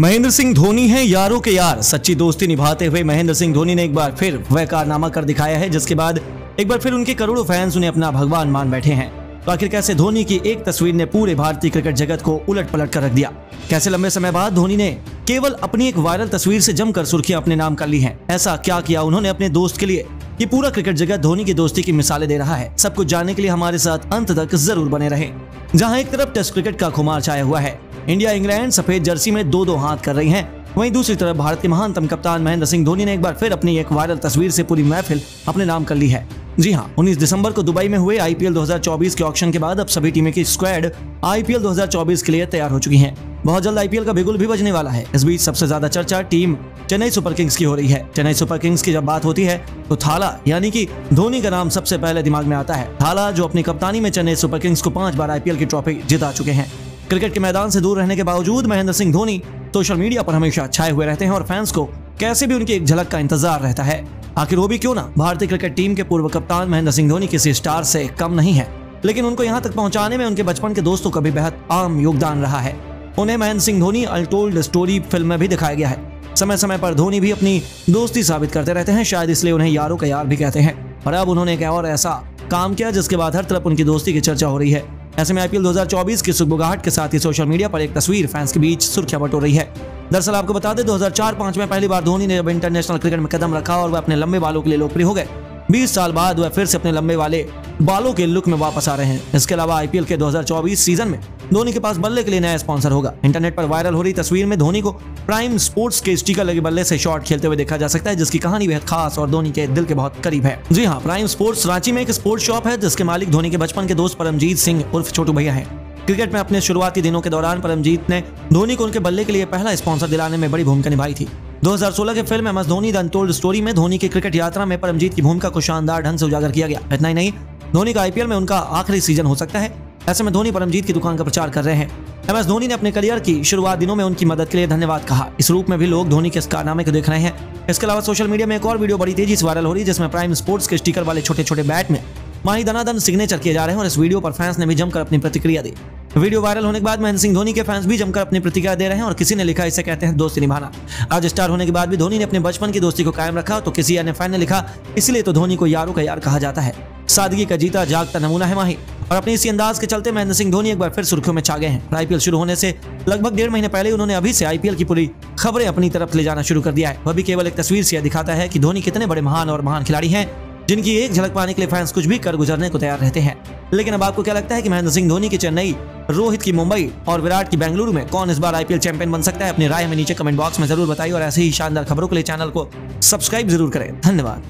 महेंद्र सिंह धोनी है यारों के यार। सच्ची दोस्ती निभाते हुए महेंद्र सिंह धोनी ने एक बार फिर वह कारनामा कर दिखाया है, जिसके बाद एक बार फिर उनके करोड़ों फैंस उन्हें अपना भगवान मान बैठे हैं। तो आखिर कैसे धोनी की एक तस्वीर ने पूरे भारतीय क्रिकेट जगत को उलट पलट कर रख दिया? कैसे लंबे समय बाद धोनी ने केवल अपनी एक वायरल तस्वीर से जमकर सुर्खियाँ अपने नाम कर ली हैं? ऐसा क्या किया उन्होंने अपने दोस्त के लिए? ये पूरा क्रिकेट जगत धोनी की दोस्ती की मिसालें दे रहा है। सब कुछ जानने के लिए हमारे साथ अंत तक ज़रूर बने रहे। जहाँ एक तरफ़ टेस्ट क्रिकेट का खुमार छाया हुआ है इंडिया इंग्लैंड सफ़ेद जर्सी में दो दो हाथ कर रही है। वहीं दूसरी तरफ़ भारत के महानतम कप्तान महेंद्र सिंह धोनी ने एक बार फिर अपनी एक वायरल तस्वीर से पूरी महफिल अपने नाम कर ली है। जी हाँ 19 दिसंबर को दुबई में हुए आईपीएल 2024 के ऑक्शन के बाद अब सभी टीमें की स्क्वाड आईपीएल 2024 के लिए तैयार हो चुकी हैं। बहुत जल्द आईपीएल का बिगुल भी बजने वाला है। इस बीच सबसे ज़्यादा चर्चा टीम चेन्नई सुपर किंग्स की हो रही है। चेन्नई सुपर किंग्स की जब बात होती है तो थाला, यानी कि धोनी का नाम सबसे पहले दिमाग में आता है। थाला, जो अपनी कप्तानी में चेन्नई सुपर किंग्स को पाँच बार आईपीएल की ट्रॉफी जिता चुके हैं। क्रिकेट के मैदान से दूर रहने के बावजूद महेंद्र सिंह धोनी सोशल मीडिया पर हमेशा छाए हुए रहते हैं और फैंस को कैसे भी उनकी एक झलक का इंतज़ार रहता है। आखिर वो भी क्यों ना? भारतीय क्रिकेट टीम के पूर्व कप्तान महेंद्र सिंह धोनी किसी स्टार से कम नहीं है, लेकिन उनको यहाँ तक पहुँचाने में उनके बचपन के दोस्तों का भी बेहद आम योगदान रहा है। उन्हें Mahendra Singh Dhoni untold story film में भी दिखाया गया है। समय समय पर धोनी भी अपनी दोस्ती साबित करते रहते हैं, शायद इसलिए उन्हें यारों का यार भी कहते हैं। और अब उन्होंने एक और ऐसा काम किया, जिसके बाद हर तरफ़ उनकी दोस्ती की चर्चा हो रही है। ऐसे में आईपीएल 2024 की सुखबुगाहट के साथ ही सोशल मीडिया पर एक तस्वीर फैंस के बीच सुर्खियाँ बटो रही है। दरअसल आपको बता दें 2004-5 में पहली बार धोनी ने जब इंटरनेशनल क्रिकेट में कदम रखा और वह अपने लंबे बालों के लिए लोकप्रिय हो गए। 20 साल बाद वह फिर से अपने लंबे वाले बालों के लुक में वापस आ रहे हैं। इसके अलावा आईपीएल के 2024 सीज़न में धोनी के पास बल्ले के लिए नया स्पॉन्सर होगा। इंटरनेट पर वायरल हो रही तस्वीर में धोनी को प्राइम स्पोर्ट्स के स्टिकर लगे बल्ले से शॉट खेलते हुए देखा जा सकता है, जिसकी कहानी बेहद खास और धोनी के दिल के बहुत करीब है। जी हाँ प्राइम स्पोर्ट्स रांची में एक स्पोर्ट्स शॉप है, जिसके मालिक धोनी के बचपन के दोस्त परमजीत सिंह उर्फ़ छोटू भैया है। क्रिकेट में अपने शुरुआती दिनों के दौरान परमजीत ने धोनी को उनके बल्ले के लिए पहला स्पॉन्सर दिलाने में बड़ी भूमिका निभाई थी। 2016 के film M S Dhoni the untold story में धोनी की क्रिकेट यात्रा में परमजीत की भूमिका को शानदार ढंग से उजागर किया गया। इतना ही नहीं, धोनी का आईपीएल में उनका आखिरी सीज़न हो सकता है ऐसे में धोनी परमजीत की दुकान का प्रचार कर रहे हैं। एम एस धोनी ने अपने करियर की शुरुआत दिनों में उनकी मदद के लिए धन्यवाद कहा। इस रूप में भी लोग धोनी के इस कारनामे को देख रहे हैं। इसके अलावा सोशल मीडिया में एक और वीडियो बड़ी तेज़ी से वायरल हो रही है, जिसमें प्राइम स्पोर्ट्स के स्टिकर वाले छोटे छोटे बैट में माही दनादन सिग्नेचर किए जा रहे हैं और इस वीडियो पर फैंस ने भी जमकर अपनी प्रतिक्रिया दी। वीडियो वायरल होने के बाद महेंद्र सिंह धोनी के फैंस भी जमकर अपनी प्रतिक्रिया दे रहे हैं और किसी ने लिखा, इसे कहते हैं दोस्ती निभाना। आज स्टार होने के बाद भी धोनी ने अपने बचपन की दोस्ती को कायम रखा तो किसी अन्य फ़ैन ने लिखा, इसलिए तो धोनी को यारों का यार कहा जाता है। सादगी का जीता जागता नमूना है माही। और अपने इसी अंदाज के चलते महेंद्र सिंह धोनी एक बार फिर सुर्खियों में छा गए हैं। आईपीएल शुरू होने से लगभग डेढ़ महीने पहले उन्होंने अभी से आईपीएल की पूरी खबरें अपनी तरफ़ ले जाना शुरू कर दिया है। वह भी केवल एक तस्वीर से दिखाता है कि धोनी कितने बड़े महान और महान खिलाड़ी हैं, जिनकी एक झलक पाने के लिए फैंस कुछ भी कर गुजरने को तैयार रहते हैं। लेकिन अब आपको क्या लगता है कि महेंद्र सिंह धोनी की चेन्नई, रोहित की मुंबई और विराट की बेंगलुरु में कौन इस बार आईपीएल चैंपियन बन सकता है? अपनी राय में नीचे कमेंट बॉक्स में ज़रूर बताइए और ऐसे ही शानदार खबरों के लिए चैनल को सब्सक्राइब ज़रूर करें। धन्यवाद।